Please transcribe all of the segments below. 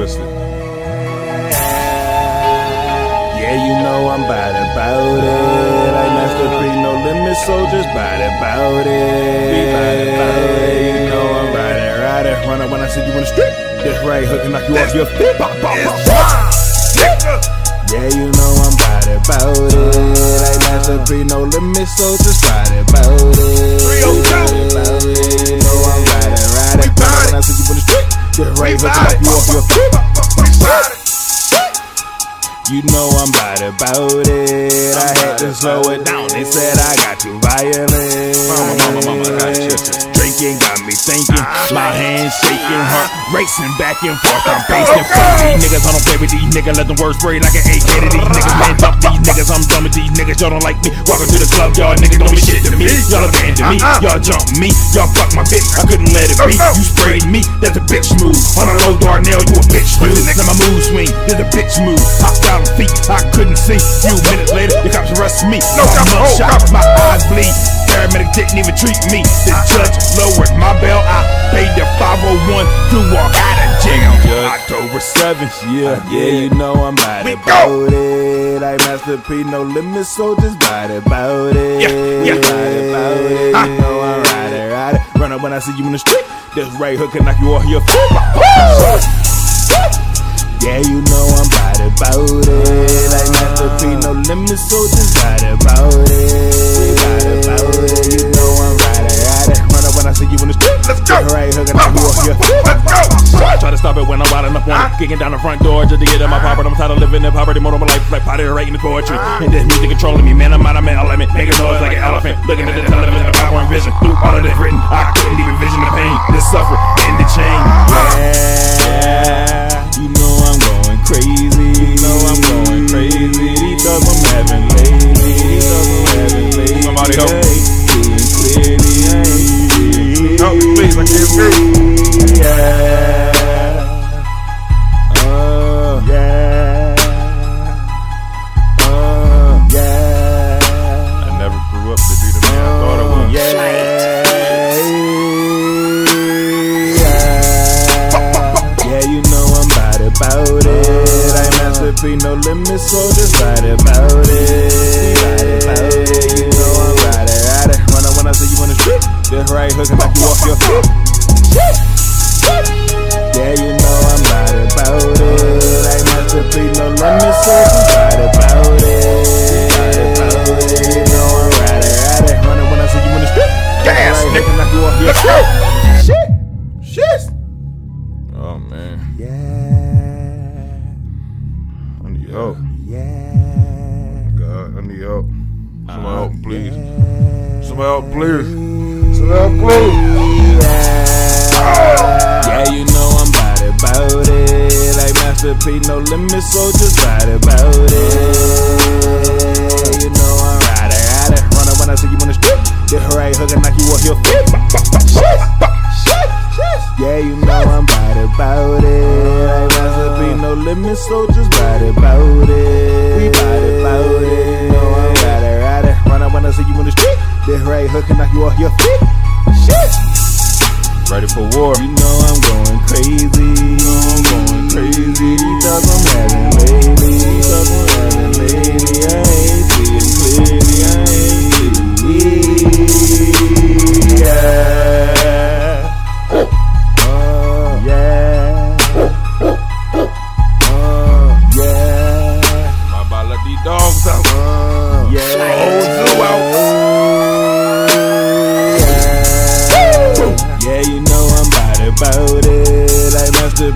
twisted. Yeah, you know I'm bad about it. I Master P no limit soldiers, bad about it. Be bad about it. You know I'm ride it, ride it. Run up when I see you in the street. This right hook and knock you off your feet. Pop, pop, pop, pop. Yeah, you know I'm bad about it. I Master P no limit soldiers, bad about it. You off your. You know I'm bad about it. I had to slow it down. They said I got too violent. Mama, mama, mama, got you. Drinking got me thinking. My hands shaking, heart racing back and forth. I'm pacing. Fuck these niggas. I don't play with these niggas. Let them words spray like an AK to these niggas. Man, fuck these niggas. I'm done with these niggas. Y'all don't like me. Walking to the club, y'all niggas don't be shit. Y'all abandon me. Uh-huh. Y'all jump me. Y'all fuck my bitch. I couldn't let it be. Uh-huh. You sprayed me. That's a bitch move. On a low Darnell, you a bitch dude. Let my mood swing. There's a bitch move. Hopped out on feet. I couldn't see. Few minutes later, the cops arrest me. No, oh, shot. My eyes bleed. Paramedic didn't even treat me. The uh-huh. judge lowered my bail. I paid the 501 to walk out of jail. October 7th, yeah, uh, yeah, you know I'm We about go. it. I Master P, no limit, so just bad about it. Yeah, yeah. Ride it. When I see you in the street. This right hook can knock you off your feet. Yeah, you know I'm bad about it. I Master P, no limits, so just bad about it. Bad about it. You know I'm it, ride it. Run up when I see you in the street. Let's go. This right hook can knock you off your feet. Let's go. Try to stop it when I'm wildin' up on it. Kicking down the front door just to get in my property. I'm tired of living in poverty. More of my life like potty writing the poetry. And this music controlling me, man. I'm out of my element. Making noise like an elephant. Looking at the television, the power and vision. Through all of this written, I couldn't even vision the pain, the suffering, and the change. Yeah, you know I'm going crazy. You know I'm going crazy. These thugs I'm having lately. These thugs I'm having lately. Somebody help. Seeing clearly. ain't Help me, please, I can't breathe. Yeah. I master P, no limits, so just bad about it. You know I'm ride it. Run up when I see you in the street. This right hook and knock you off your feet. Yeah. Some help, please. Some help, please. Yeah, you know I'm bad about it. Like Master P, no limit, so just bad about it. You know I'm ride it, ride it. Run up when I see you in the street. This right hook and knock you off your feet. Yeah, you know I'm bad about it. Like Master P, no limit, so just bad about it. We bad about it. You know I see you in the street. This right hook and knock you off your feet. Shit. Ready for war. You know I'm going crazy. I'm going crazy. I'm having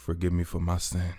forgive me for my sin.